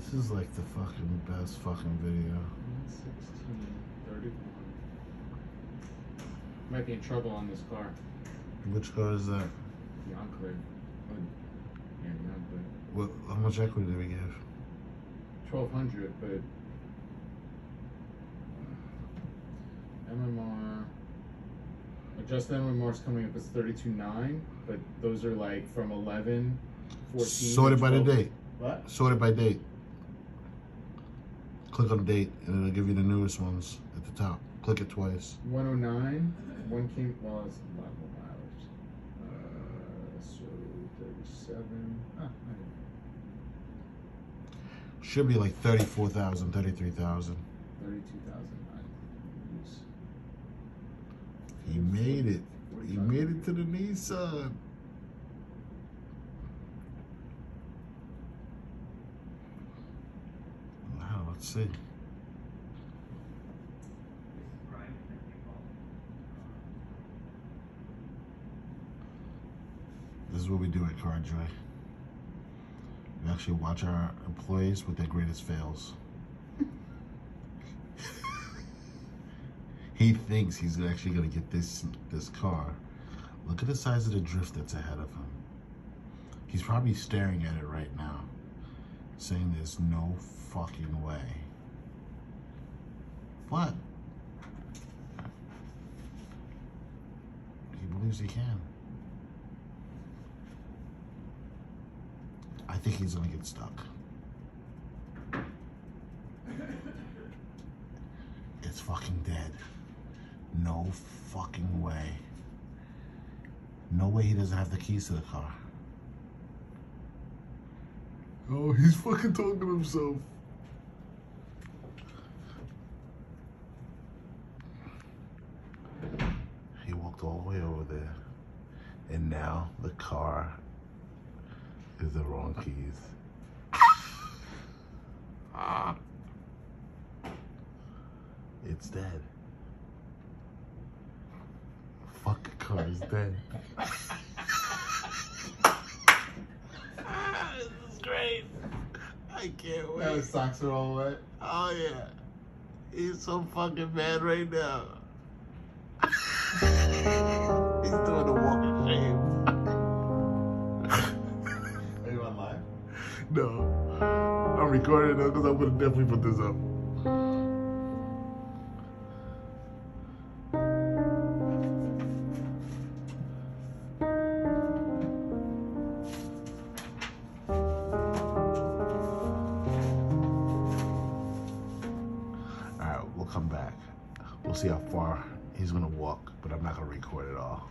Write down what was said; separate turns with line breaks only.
This is like the fucking best fucking video.
16, 31. Might be in trouble on this car.
Which car is that?
The Enclave. Oh, Yeah, the Enclave.
What? How much equity did we give?
1200, but. Uh, MMR. Adjusted uh, MMR is coming up as 32.9, but those are like from 11, 14.
Sorted by the date.
What?
Sorted by date. Click on date, and it'll give you the newest ones at the top. Click it twice.
109. One came, well, it's a lot more mileage. Uh, so 37. Ah, I
Should be like 34,000, 33,000.
32,000.
He made it. He made it to the Nissan. See. This is what we do at CarJoy. We actually watch our employees with their greatest fails. he thinks he's actually gonna get this this car. Look at the size of the drift that's ahead of him. He's probably staring at it right now, saying there's no fucking way. But he believes he can. I think he's gonna get stuck. It's fucking dead. No fucking way. No way he doesn't have the keys to the car. Oh, he's fucking talking to himself. He walked all the way over there. And now the car is the wrong keys. It's dead. Fuck the car is dead. this is great. I can't
Now
wait.
his socks are all wet.
Oh yeah. He's so fucking mad right now. He's doing the walk of shame.
Are you on live?
No. I'm recording though because I'm gonna definitely put this up. We'll come back. We'll see how far he's gonna walk, but I'm not gonna record it all.